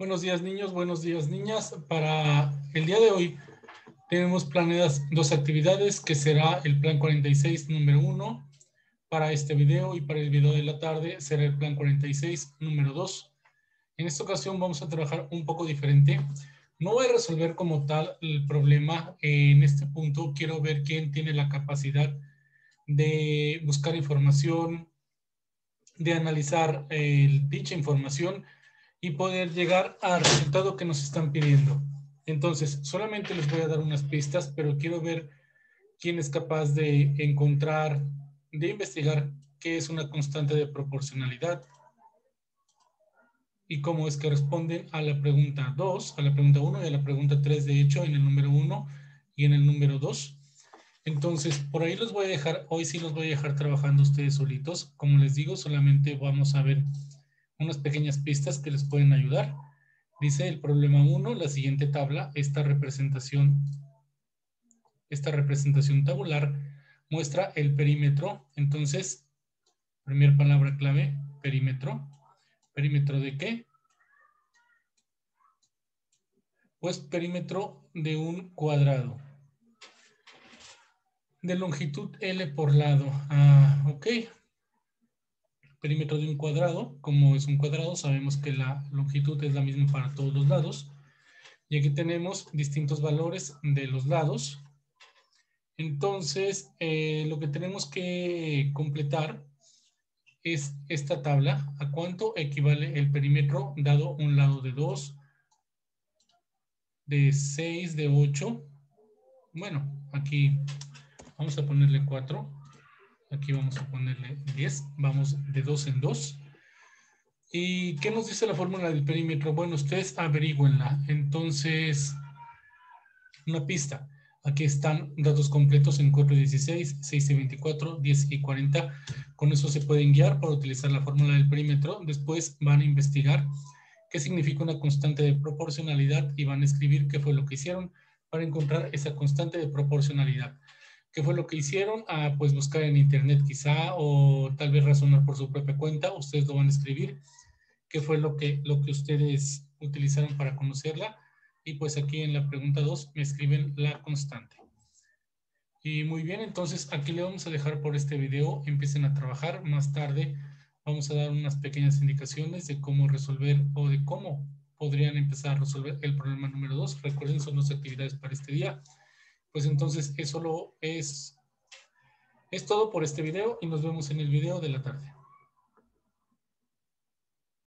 Buenos días niños, buenos días niñas. Para el día de hoy tenemos planeadas dos actividades que será el plan 46 número 1 para este video y para el video de la tarde será el plan 46 número 2. En esta ocasión vamos a trabajar un poco diferente. No voy a resolver como tal el problema. En este punto quiero ver quién tiene la capacidad de buscar información, de analizar eh, dicha información y poder llegar al resultado que nos están pidiendo. Entonces, solamente les voy a dar unas pistas, pero quiero ver quién es capaz de encontrar, de investigar qué es una constante de proporcionalidad y cómo es que responden a la pregunta 2, a la pregunta 1 y a la pregunta 3, de hecho, en el número 1 y en el número 2. Entonces, por ahí los voy a dejar, hoy sí los voy a dejar trabajando ustedes solitos. Como les digo, solamente vamos a ver unas pequeñas pistas que les pueden ayudar. Dice el problema 1, la siguiente tabla, esta representación, esta representación tabular muestra el perímetro. Entonces, primera palabra clave, perímetro. ¿Perímetro de qué? Pues perímetro de un cuadrado. De longitud L por lado. Ah, ok perímetro de un cuadrado, como es un cuadrado, sabemos que la longitud es la misma para todos los lados. Y aquí tenemos distintos valores de los lados. Entonces, eh, lo que tenemos que completar es esta tabla. ¿A cuánto equivale el perímetro dado un lado de 2, de 6, de 8? Bueno, aquí vamos a ponerle 4 Aquí vamos a ponerle 10. Vamos de 2 en 2. ¿Y qué nos dice la fórmula del perímetro? Bueno, ustedes averigüenla. Entonces, una pista. Aquí están datos completos en 4 y 16, 6 y 24, 10 y 40. Con eso se pueden guiar para utilizar la fórmula del perímetro. Después van a investigar qué significa una constante de proporcionalidad y van a escribir qué fue lo que hicieron para encontrar esa constante de proporcionalidad. ¿Qué fue lo que hicieron? Ah, pues buscar en internet quizá o tal vez razonar por su propia cuenta. Ustedes lo van a escribir. ¿Qué fue lo que, lo que ustedes utilizaron para conocerla? Y pues aquí en la pregunta 2 me escriben la constante. Y muy bien, entonces aquí le vamos a dejar por este video. Empiecen a trabajar. Más tarde vamos a dar unas pequeñas indicaciones de cómo resolver o de cómo podrían empezar a resolver el problema número 2. Recuerden, son las actividades para este día pues entonces eso lo es, es todo por este video y nos vemos en el video de la tarde.